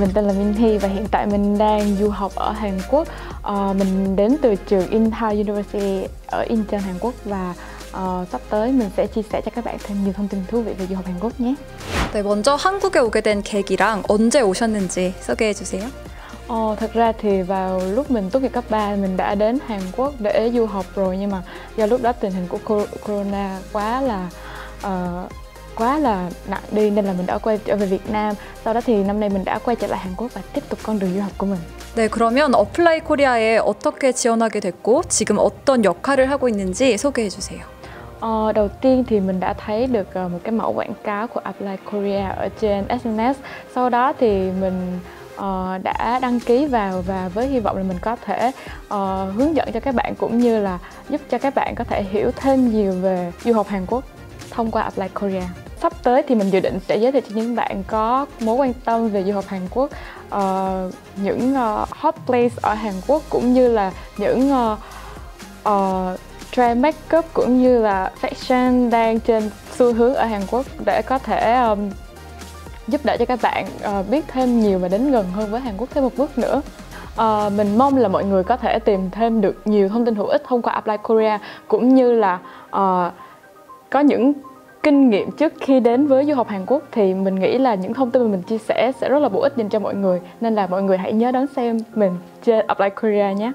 mình tên là Minh Hy và hiện tại mình đang du học ở Hàn Quốc. Uh, mình đến từ trường Inha University ở Incheon, Hàn Quốc và uh, sắp tới mình sẽ chia sẻ cho các bạn thêm nhiều thông tin thú vị về du học Hàn Quốc nhé. 네, 먼저 한국에 오게 된 계기랑 언제 오셨는지 소개해 주세요. Ồ, thật ra thì vào lúc mình tốt nghiệp cấp 3 mình đã đến Hàn Quốc để du học rồi nhưng mà do lúc đó tình hình của corona quá là uh, quá là nặng đi nên là mình đã quay trở về Việt Nam. Sau đó thì năm nay mình đã quay trở lại Hàn Quốc và tiếp tục con đường du học của mình. 네, 그러면 어플라이 코리아에 어떻게 지원하게 됐고 지금 어떤 역할을 하고 있는지 소개해 주세요. Ờ, đầu tiên thì mình đã thấy được uh, một cái mẫu quảng cáo của Apply Korea ở trên SNS. Sau đó thì mình uh, đã đăng ký vào và với hy vọng là mình có thể uh, hướng dẫn cho các bạn cũng như là giúp cho các bạn có thể hiểu thêm nhiều về du học Hàn Quốc thông qua Apply Korea. Sắp tới thì mình dự định sẽ giới thiệu cho những bạn có mối quan tâm về du học Hàn Quốc uh, những uh, hot place ở Hàn Quốc cũng như là những uh, uh, trend makeup cũng như là fashion đang trên xu hướng ở Hàn Quốc để có thể um, giúp đỡ cho các bạn uh, biết thêm nhiều và đến gần hơn với Hàn Quốc thêm một bước nữa. Uh, mình mong là mọi người có thể tìm thêm được nhiều thông tin hữu ích thông qua Apply Korea cũng như là uh, có những kinh nghiệm trước khi đến với du học Hàn Quốc thì mình nghĩ là những thông tin mà mình chia sẻ sẽ rất là bổ ích dành cho mọi người nên là mọi người hãy nhớ đón xem mình trên Apply Korea nhé.